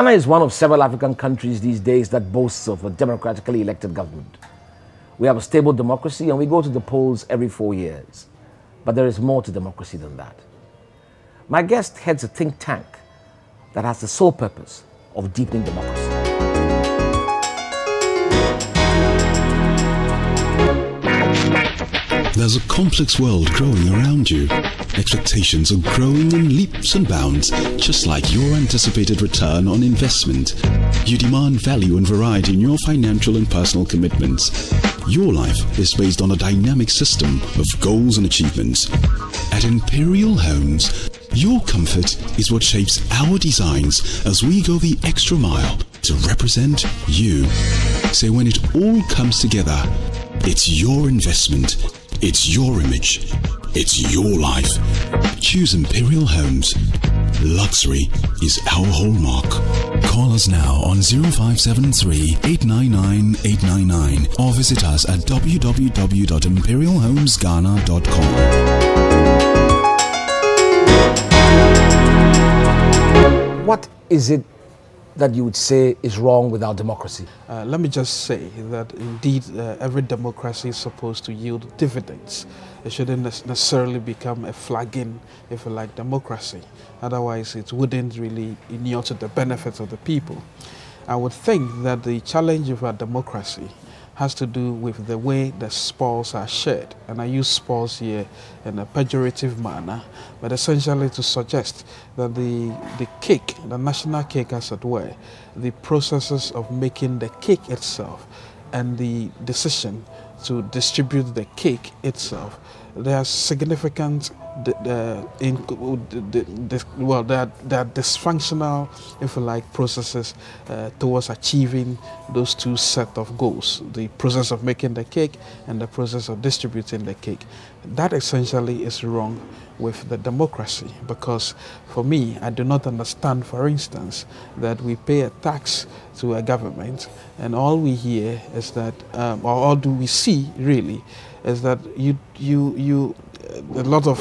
Ghana is one of several African countries these days that boasts of a democratically elected government. We have a stable democracy and we go to the polls every four years. But there is more to democracy than that. My guest heads a think tank that has the sole purpose of deepening democracy. There's a complex world growing around you. Expectations are growing in leaps and bounds, just like your anticipated return on investment. You demand value and variety in your financial and personal commitments. Your life is based on a dynamic system of goals and achievements. At Imperial Homes, your comfort is what shapes our designs as we go the extra mile to represent you. So when it all comes together, it's your investment, it's your image, it's your life. Choose Imperial Homes. Luxury is our hallmark. Call us now on 0573 899 899 or visit us at www.imperialhomesghana.com. What is it that you would say is wrong with our democracy? Uh, let me just say that indeed uh, every democracy is supposed to yield dividends. It shouldn't necessarily become a flagging, if you like, democracy. Otherwise, it wouldn't really inure to the benefits of the people. I would think that the challenge of our democracy has to do with the way the spoils are shared. And I use spoils here in a pejorative manner, but essentially to suggest that the, the cake, the national cake as it were, the processes of making the cake itself and the decision to distribute the cake itself, there are significant the, in, the, the, well, there are, dysfunctional, if you like, processes uh, towards achieving those two set of goals, the process of making the cake and the process of distributing the cake. That essentially is wrong with the democracy because for me, I do not understand, for instance, that we pay a tax to a government and all we hear is that, um, or all do we see really, is that you, you, you a lot of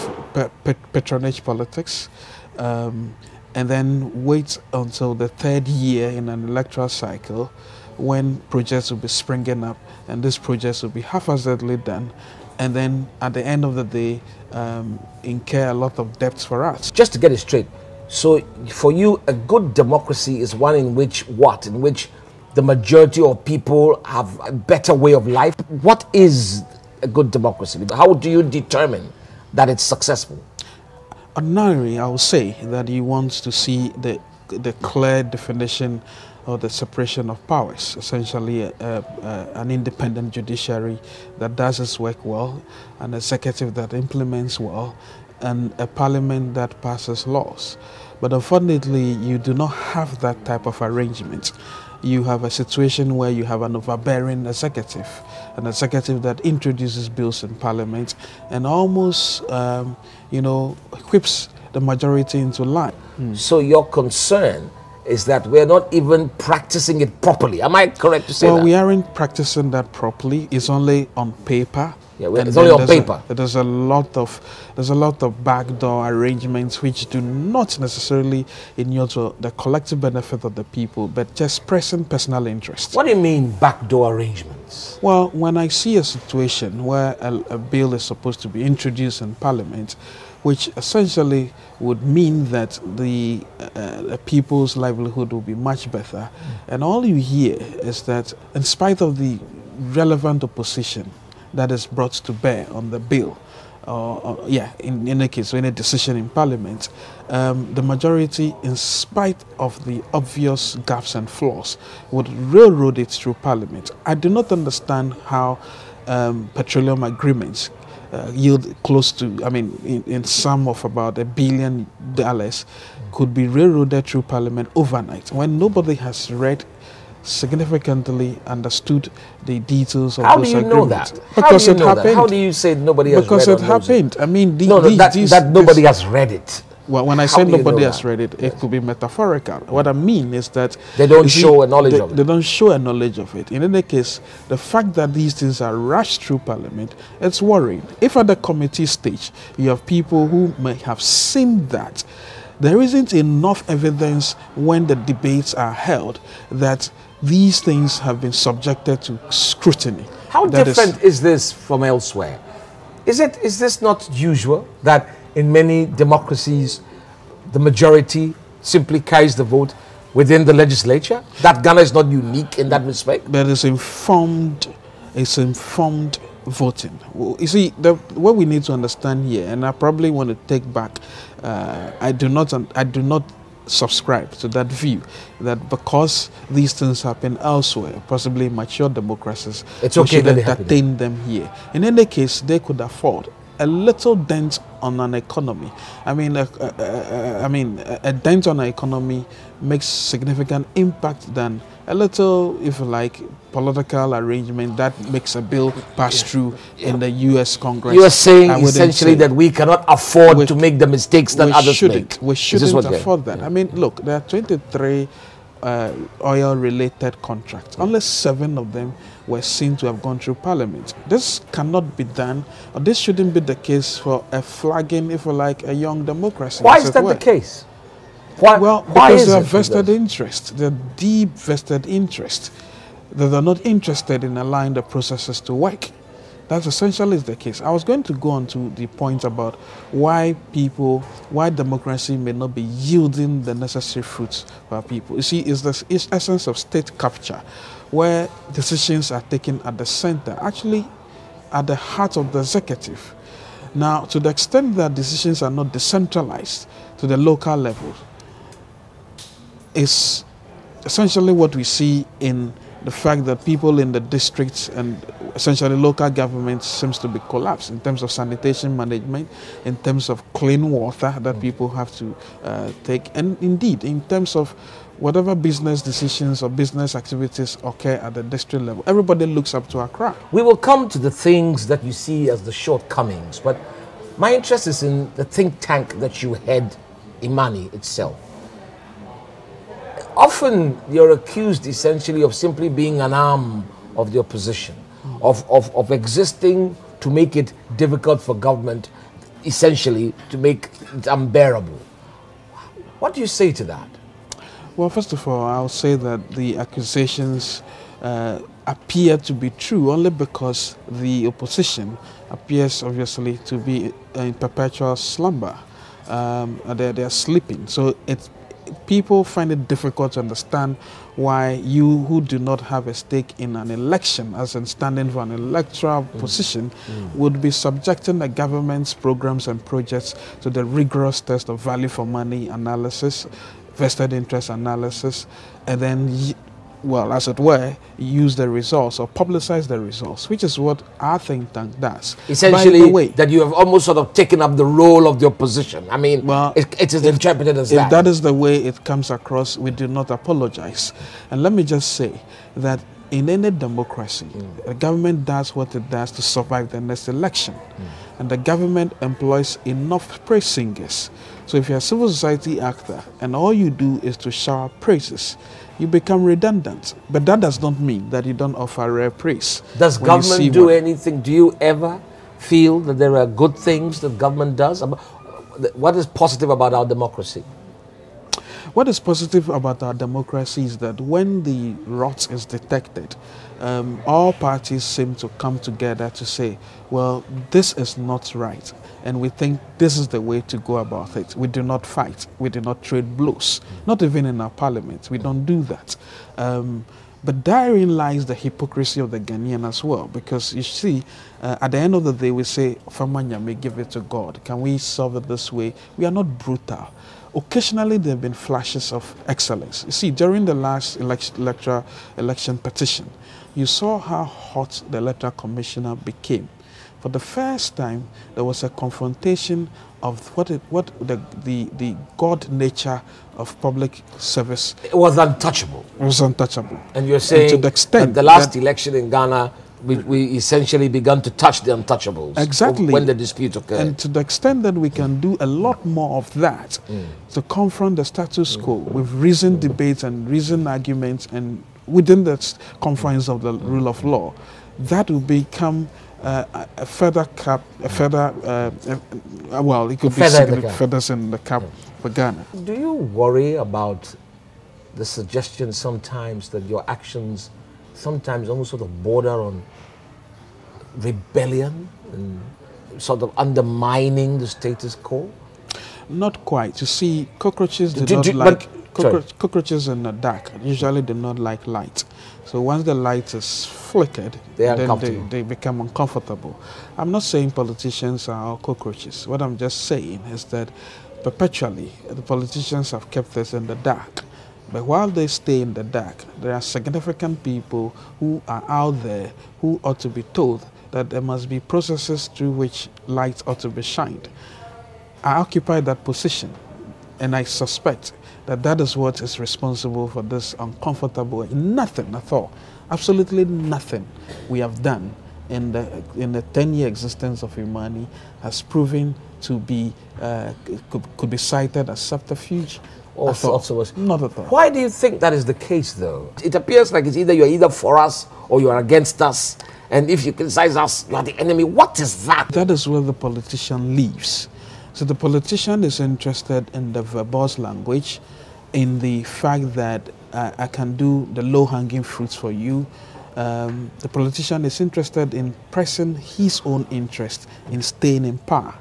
patronage politics, um, and then wait until the third year in an electoral cycle when projects will be springing up, and these projects will be haphazardly done, and then at the end of the day, um, incur a lot of debts for us. Just to get it straight, so for you, a good democracy is one in which what? In which the majority of people have a better way of life? What is a good democracy? How do you determine that it's successful? Ordinarily, I would say that he wants to see the, the clear definition of the separation of powers, essentially uh, uh, an independent judiciary that does its work well, an executive that implements well, and a parliament that passes laws. But unfortunately, you do not have that type of arrangement you have a situation where you have an overbearing executive, an executive that introduces bills in parliament and almost, um, you know, whips the majority into line. Mm. So your concern is that we're not even practicing it properly. Am I correct to say well, that? Well, we aren't practicing that properly. It's only on paper. Yeah, it's only on paper. A, there's a lot of there's a lot of backdoor arrangements which do not necessarily inure to the collective benefit of the people, but just present personal interest. What do you mean backdoor arrangements? Well, when I see a situation where a, a bill is supposed to be introduced in Parliament, which essentially would mean that the uh, people's livelihood will be much better, mm. and all you hear is that, in spite of the relevant opposition that is brought to bear on the bill, uh, yeah, in, in any case, any decision in Parliament, um, the majority, in spite of the obvious gaps and flaws, would railroad it through Parliament. I do not understand how um, petroleum agreements uh, yield close to, I mean, in, in sum of about a billion dollars, could be railroaded through Parliament overnight when nobody has read significantly understood the details of How those do you agreements. know that? Because How do you it know happened. That? How do you say nobody has because read it happened. It? Happened. I mean, the, no, no, these, that, these, that nobody this, has read it. Well, when I How say nobody has read it, it could be metaphorical. What I mean is that They don't show a knowledge they, of it. They don't show a knowledge of it. In any case, the fact that these things are rushed through Parliament, it's worrying. If at the committee stage you have people who may have seen that, there isn't enough evidence when the debates are held that these things have been subjected to scrutiny. How That is- different is, this from elsewhere? Is it is this not usual that in many democracies the majority simply carries the vote within the legislature? That Ghana is not unique in that respect? But it's informed, it's informed voting. You see, the, what we need to understand here, and I probably want to take back, uh, I do not, I do not subscribe to that view that because these things happen elsewhere, possibly mature democracies, It's we okay should that they happen entertain them here. In any case, they could afford a little dent on an economy. I mean, a, a, a, I mean, a, dent on an economy makes significant impact than a little, if you like, political arrangement that makes a bill pass through in the U.S. Congress. You are saying essentially say- that we cannot afford We- to make the mistakes that others shouldn't. make. We this shouldn't afford that. I mean, look, there are 23 uh, oil-related contracts. Only seven of them were seen to have gone through Parliament. This cannot be done, or this shouldn't be the case for a flagging, if you like, a young democracy. Why is that the case? Why, Well, why because they have vested interest. They're deep vested interest. That they're not interested in allowing the processes to work. That's essentially the case. I was going to go on to the point about why people, why democracy may not be yielding the necessary fruits for people. You see, it's the essence of state capture, where decisions are taken at the center, actually at the heart of the executive. Now, to the extent that decisions are not decentralized to the local level, is essentially what we see in the fact that people in the districts and essentially local governments seems to be collapsed in terms of sanitation management, in terms of clean water that people have to uh, take, and indeed in terms of whatever business decisions or business activities occur at the district level. Everybody looks up to Accra. We will come to the things that you see as the shortcomings, but my interest is in the think tank that you head, Imani itself. Often you're accused essentially of simply being an arm of the opposition, of, of, of existing to make it difficult for government, essentially to make it unbearable. What do you say to that? Well, first of all, I'll say that the accusations uh, appear to be true only because the opposition appears obviously to be in perpetual slumber. Um, they're, they're sleeping. So it's people find it difficult to understand why you who do not have a stake in an election as in standing for an electoral mm. position mm. would be subjecting the government's programs and projects to the rigorous test of value for money analysis vested interest analysis and then well as it were use the results or publicize the results which is what our think tank does Essentially, way, that you have almost sort of taken up the role of the opposition. I mean, Well, it, it is interpreted as if that. that is the way it comes across, we do not apologize. And let me just say that in any democracy, mm. the government does what it does to survive the next election. Mm. And the government employs enough praise singers. So if you're a civil society actor and all you do is to shower praises, you become redundant. But that does not mean that you don't offer rare praise. Does when you see government do anything? Do you ever feel that there are good things that government does? What is positive about our democracy? What is positive about our democracy is that when the rot is detected, um, all parties seem to come together to say, well, this is not right. And we think this is the way to go about it. We do not fight. We do not trade blows. Not even in our parliament. We don't do that. Um, but therein lies the hypocrisy of the Ghanaian as well, because you see, uh, at the end of the day, we say, Famanya may give it to God. Can we solve it this way? We are not brutal. Occasionally, there have been flashes of excellence. You see, during the last elect- electoral election petition, you saw how hot the electoral commissioner became. For the first time, there was a confrontation of what, it, what the, the, the God nature of public service It was untouchable. It was untouchable. And you're saying, to saying the extent that the last election in Ghana, we, we essentially begun to touch the untouchables. Exactly. When the dispute occurred. And to the extent that we can do a lot more of that mm. to confront the status quo with reasoned debates and reasoned arguments and within the confines of the rule of law, that will become uh, a feather cap, a feather, uh, uh, well, it could A be feather in the significant feathers in the cap for Ghana. Do you worry about the suggestion sometimes that your actions sometimes almost sort of border on rebellion and sort of undermining the status quo? Not quite. You see, cockroaches do Do- not do- like cockroach, cockroaches in the dark. Usually, do not like light. So once the light is flickered, They are then they, they become uncomfortable. I'm not saying politicians are all cockroaches. What I'm just saying is that perpetually the politicians have kept us in the dark. But while they stay in the dark, there are significant people who are out there who ought to be told that there must be processes through which light ought to be shined. I occupy that position, and I suspect that that is what is responsible for this uncomfortable. Nothing at all, absolutely nothing we have done in the in the ten-year existence of Imani has proven to be uh, could, could be cited as subterfuge. All at all. of us. Not at all. Why do you think that is the case, though? It appears like it's either you're either for us or you are against us. And if you criticize us, you are the enemy. What is that? That is where the politician lives. So the politician is interested in the verbose language, in the fact that uh, I can do the low hanging fruits for you. Um, the politician is interested in pressing his own interest in staying in power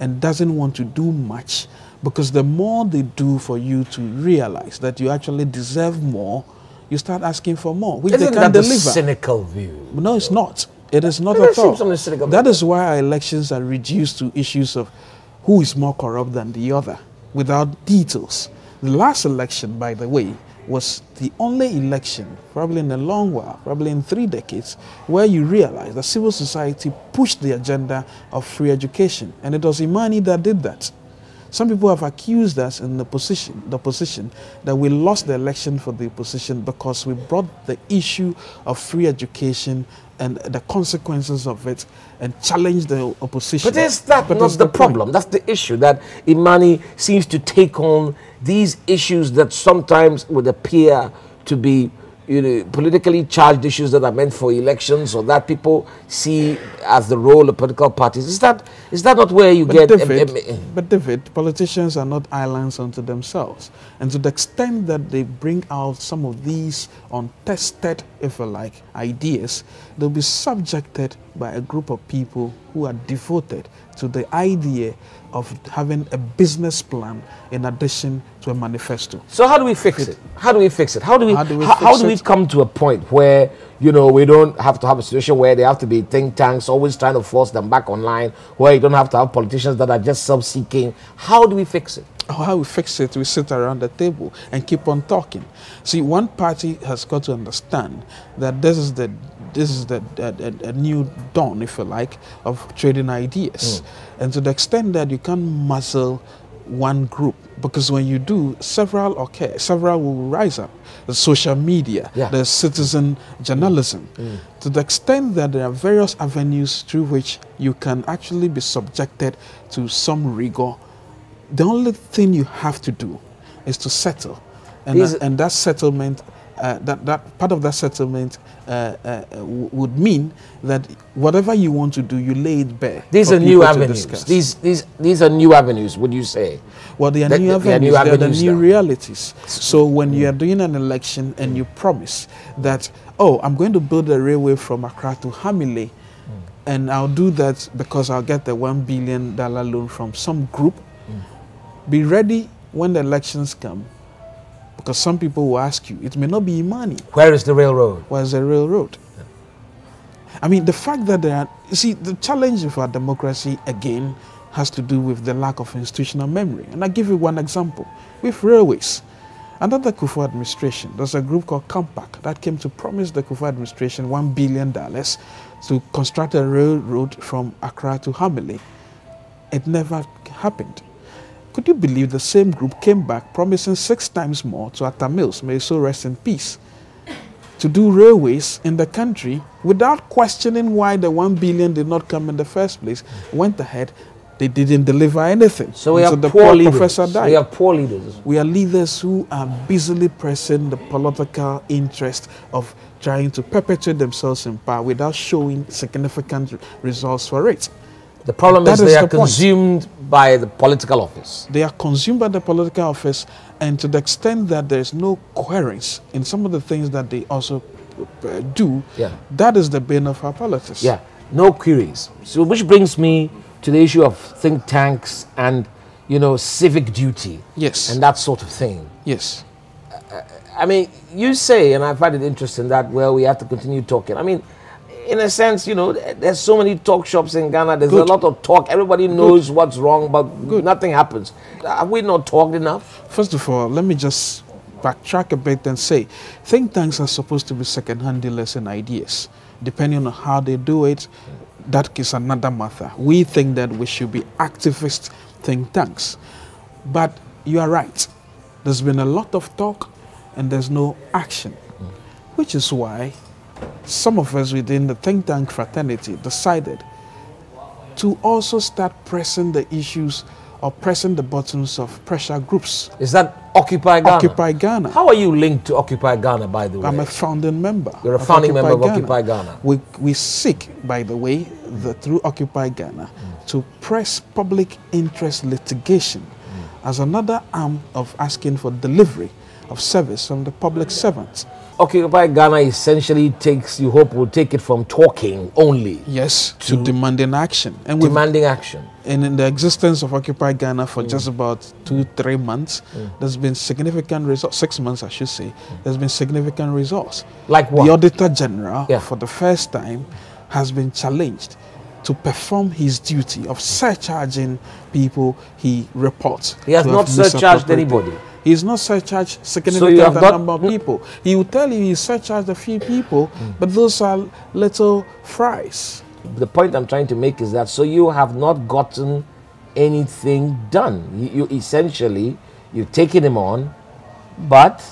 and doesn't want to do much because the more they do for you to realize that you actually deserve more, you start asking for more, which Isn't they can that deliver. cynical view? No, it's not. It is not It at all. seems something cynical. That is why our elections are reduced to issues of who is more corrupt than the other, without details. The last election, by the way, was the only election, probably in a long while, probably in three decades, where you realize that civil society pushed the agenda of free education, and it was Imani that did that. Some people have accused us in the position, the opposition, that we lost the election for the opposition because we brought the issue of free education and the consequences of it and challenge the opposition. But is that But not the, point. problem? That's the issue that Imani seems to take on these issues that sometimes would appear to be you know, politically charged issues that are meant for elections or that people see as the role of political parties. Is that is that not where you But get? David, but David, politicians are not islands unto themselves. And to the extent that they bring out some of these untested, if you like, ideas, they'll be subjected by a group of people who are devoted to the idea of having a business plan in addition to a manifesto. So how do we fix it? How do we fix it? How do we How do we how, how do we come to a point where you know we don't have to have a situation where they have to be think tanks always trying to force them back online, where you don't have to have politicians that are just self-seeking. How do we fix it? Oh, how we fix it, we sit around the table and keep on talking. See, one party has got to understand that this is the this is the a, a, new dawn, if you like, of trading ideas, hmm. and to the extent that you can't muzzle one group, because when you do, several okay, several will rise up. The social media, Yeah. the citizen journalism, hmm. Hmm. to the extent that there are various avenues through which you can actually be subjected to some rigor the only thing you have to do is to settle, and that, and that settlement, uh, that that part of that settlement uh, uh, w- would mean that whatever you want to do, you lay it bare. These are new avenues. These these these are new avenues. Would you say? well, they are that- new that they are avenues. new They are the new realities. So when you are doing an election and you promise that, oh, I'm going to build a railway from Accra to Hamile, and I'll do that because I'll get the one billion dollar loan from some group. Be ready when the elections come, because some people will ask you, it may not be Imani, Where is the railroad? where's the railroad? I mean, the fact that there are, you see, the challenge of our democracy again has to do with the lack of institutional memory. And I'll give you one example with railways. Under the Kufuor administration, there's a group called Compact that came to promise the Kufuor administration $1 billion to construct a railroad from Accra to Hamile. It never happened. Could you believe the same group came back promising six times more to Atta Mills, may so rest in peace, to do railways in the country without questioning why the one billion did not come in the first place, went ahead They didn't deliver anything. So we until have the poor leaders. professor died. We have poor leaders. We are leaders who are busily pressing the political interest of trying to perpetuate themselves in power without showing significant results for it. The problem That is is they the are point. consumed by the political office. They are consumed by the political office, and to the extent that there is no coherence in some of the things that they also uh, do, Yeah. that is the bane of our politics. Yeah, no queries. So, which brings me to the issue of think tanks and, you know, civic duty Yes. and that sort of thing. yes. I mean, you say, and I find it interesting that, well, we have to continue talking. I mean, in a sense, you know, there's so many talk shops in Ghana. There's a lot of talk. Everybody knows what's wrong, but nothing happens. Have we not talked enough? First of all, let me just backtrack a bit and say think tanks are supposed to be second hand dealers in ideas. Depending on how they do it, that is another matter. We think that we should be activist think tanks. But you are right. There's been a lot of talk and there's no action, which is why some of us within the think tank fraternity decided to also start pressing the issues or pressing the buttons of pressure groups. Is that Occupy Ghana? Occupy Ghana. How are you linked to Occupy Ghana, by the way? I'm a founding member. You're a founding member of Occupy Ghana. We, we seek, by the way, the, through Occupy Ghana, mm. to press public interest litigation mm. as another arm of asking for delivery of service from the public servants. Occupy Ghana essentially takes, you hope, will take it from talking only, Yes, to, demanding action. And demanding action. and in the existence of Occupy Ghana Mm. for just about two, three months, there's been significant results, six months I should say, there's been significant results. Like what? The Auditor General, Yeah. for the first time, has been challenged to perform his duty of surcharging people he reports. He has not surcharged anybody. He has not surcharged significant not- number of people. He will tell you he surcharged a few people, Hmm. but those are little fries. the point I'm trying to make is that so you have not gotten anything done. You, you essentially you've taken him on, but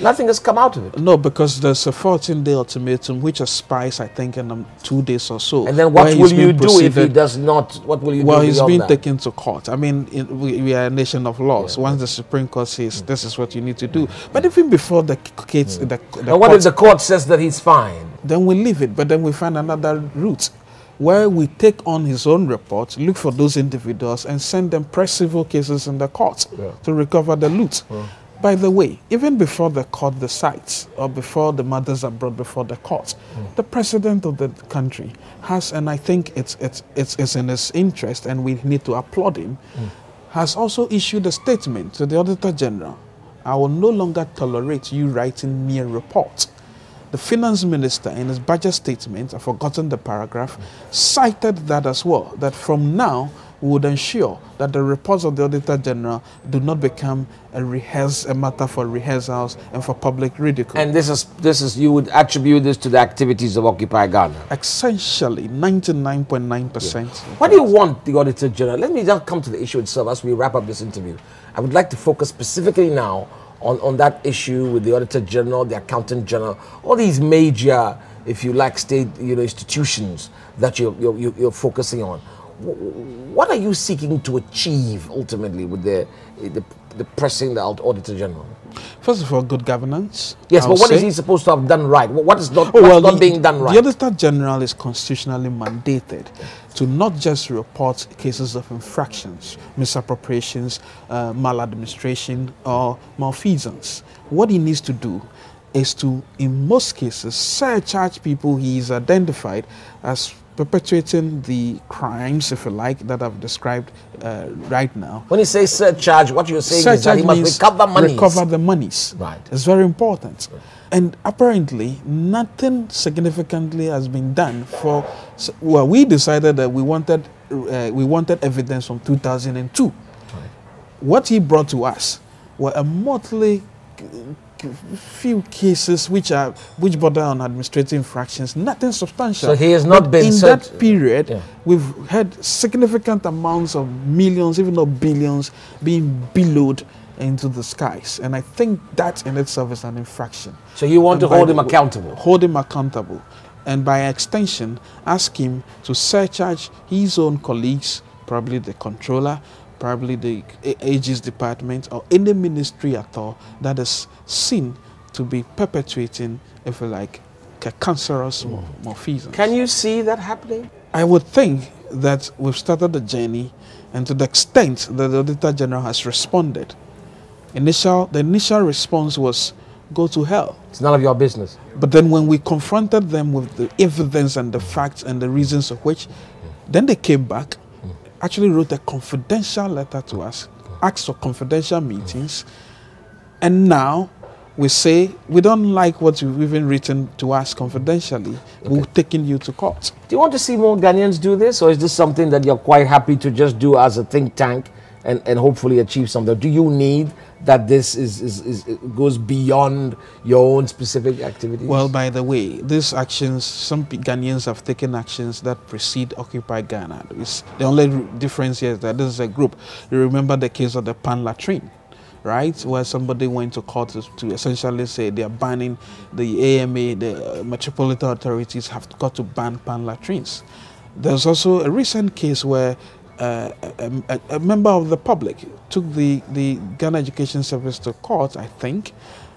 nothing has come out of it. No, because there's a 14 day ultimatum which expires, I think, in um, two days or so. And then what will you do if he does not? What will you do? Well, do? he's beyond been that? taken to court. I mean, in, we, we are a nation of laws. Once the Supreme Court says hmm. this is what you need to do, hmm. but even before the case, hmm. the, the And what court- if the court says that he's fine? then we leave it. But then we find another route where we take on his own report, look for those individuals, and send them press civil cases in the court to recover the loot. By the way, even before the court decides, or before the matters are brought before the court, mm. the president of the country has, and I think it's, it's, it's, it's in his interest, and we need to applaud him, mm. has also issued a statement to the Auditor General. I will no longer tolerate you writing mere reports. The finance minister, in his budget statement, I've forgotten the paragraph, mm. cited that as well. That from now, would ensure that the reports of the Auditor General do not become a, rehearse, a matter for rehearsals and for public ridicule. And this is this is you would attribute this to the activities of Occupy Ghana. Essentially, 99.9%. What do you want the Auditor General? Let me just come to the issue itself as we wrap up this interview. I would like to focus specifically now on, on that issue with the Auditor General, the Accountant General, all these major, if you like, state you know, institutions that you're, you're- you're focusing on. Wh- What are you seeking to achieve ultimately with the, the, the pressing the Auditor General? First of all, good governance. Yes, I but what is say. he supposed to have done right? What what is not, Oh, well, not the- being done right? The Auditor General is constitutionally mandated to not just report cases of infractions, misappropriations, uh, maladministration, or malfeasance. What he needs to do is to, in most cases, surcharge people he is identified as perpetuating the crimes, if you like, that I've described uh, right now. when you say surcharge, what you're saying is that he must recover money. Recover the monies. Right. It's very important. And apparently, nothing significantly has been done for. Well, we decided that we wanted uh, we wanted evidence from 2002. What he brought to us were a motley few cases which are which border on administrative infractions. Nothing substantial. So he has not But been in that period. Yeah. We've had significant amounts of millions, even not billions, being billowed into the skies. And I think that in itself is an infraction. So you want And to hold him accountable? Hold him accountable. And by extension, ask him to surcharge his own colleagues probably the controller, probably the ages department, or any ministry at all that is seen to be perpetuating, if you like, a cancerous mm. morphism. Can you see that happening? I would think that we've started the journey, and to the extent that the Auditor General has responded, initial the initial response was go to hell. It's none of your business. But then when we confronted them with the evidence and the facts and the reasons of which, then they came back, actually wrote a confidential letter to us, asked for confidential meetings, and now we say we don't like what you've even written to us confidentially. Okay. We're taking you to court. Do you want to see more Ghanaians do this, or is this something that you're quite happy to just do as a think tank and, and hopefully achieve something? Do you need that this is, is, is goes beyond your own specific activities? Well, by the way, these actions, some Ghanaians have taken actions that precede Occupy Ghana. It's, the only difference here is that this is a group. You remember the case of the pan latrine right? Where somebody went to court to, to, essentially say they are banning the AMA, the uh, metropolitan authorities have got to ban pan latrines. There's also a recent case where uh, a, a, member of the public took the, the Ghana Education Service to court, I think,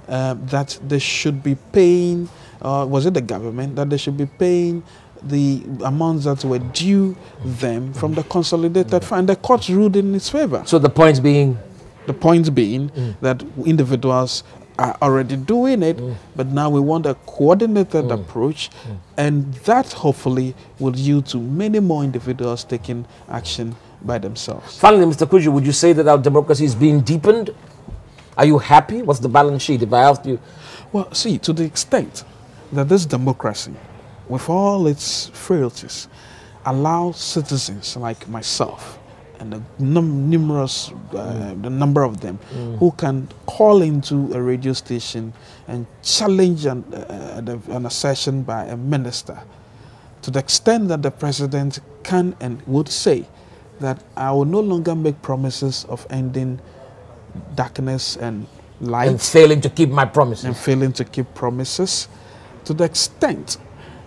uh, that they should be paying, uh, was it the government, that they should be paying the amounts that were due them from the consolidated fund. The court ruled in its favor. So the point being? The point being mm. that individuals are already doing it, mm. but now we want a coordinated mm. approach, mm. and that hopefully will yield to many more individuals taking action by themselves. Finally, Mr. Cudjoe, would you say that our democracy is being deepened? Are you happy? What's the balance sheet? If I asked you. Well, see, to the extent that this democracy, with all its frailties, allows citizens like myself and the num numerous, uh, mm. the number of them, mm. who can call into a radio station and challenge an, uh, an assertion by a minister to the extent that the president can and would say that I will no longer make promises of ending darkness and light. And failing to keep my promises. And failing to keep promises. To the extent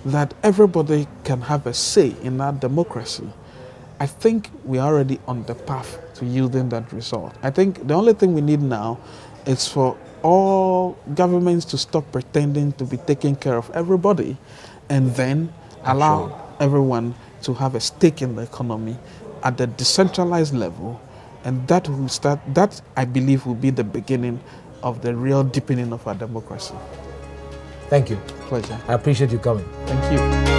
that everybody can have a say in that democracy I think we're already on the path to yielding that result. I think the only thing we need now is for all governments to stop pretending to be taking care of everybody and then allow everyone to have a stake in the economy at the decentralized level and that will start that I believe will be the beginning of the real deepening of our democracy. Thank you. Pleasure. I appreciate you coming. Thank you.